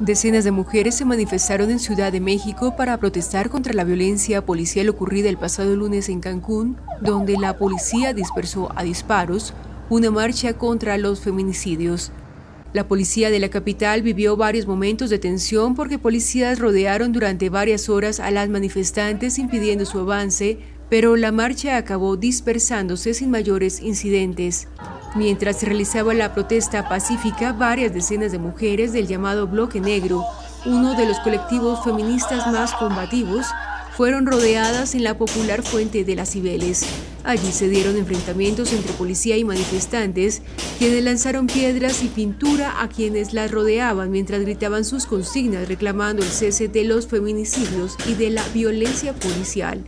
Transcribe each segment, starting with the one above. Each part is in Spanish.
Decenas de mujeres se manifestaron en Ciudad de México para protestar contra la violencia policial ocurrida el pasado lunes en Cancún, donde la policía dispersó a disparos una marcha contra los feminicidios. La policía de la capital vivió varios momentos de tensión porque policías rodearon durante varias horas a las manifestantes impidiendo su avance, pero la marcha acabó dispersándose sin mayores incidentes. Mientras se realizaba la protesta pacífica, varias decenas de mujeres del llamado Bloque Negro, uno de los colectivos feministas más combativos, fueron rodeadas en la popular fuente de las Cibeles. Allí se dieron enfrentamientos entre policía y manifestantes, quienes lanzaron piedras y pintura a quienes las rodeaban mientras gritaban sus consignas reclamando el cese de los feminicidios y de la violencia policial.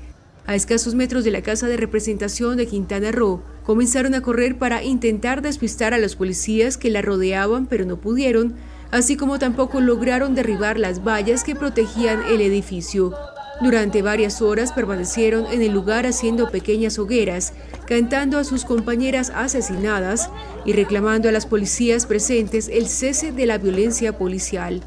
A escasos metros de la Casa de Representación de Quintana Roo, comenzaron a correr para intentar despistar a los policías que la rodeaban pero no pudieron, así como tampoco lograron derribar las vallas que protegían el edificio. Durante varias horas permanecieron en el lugar haciendo pequeñas hogueras, cantando a sus compañeras asesinadas y reclamando a las policías presentes el cese de la violencia policial.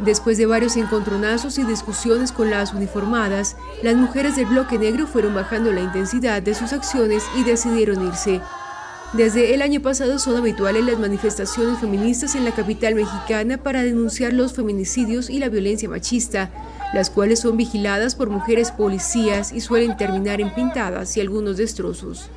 Después de varios encontronazos y discusiones con las uniformadas, las mujeres del bloque negro fueron bajando la intensidad de sus acciones y decidieron irse. Desde el año pasado son habituales las manifestaciones feministas en la capital mexicana para denunciar los feminicidios y la violencia machista, las cuales son vigiladas por mujeres policías y suelen terminar en pintadas y algunos destrozos.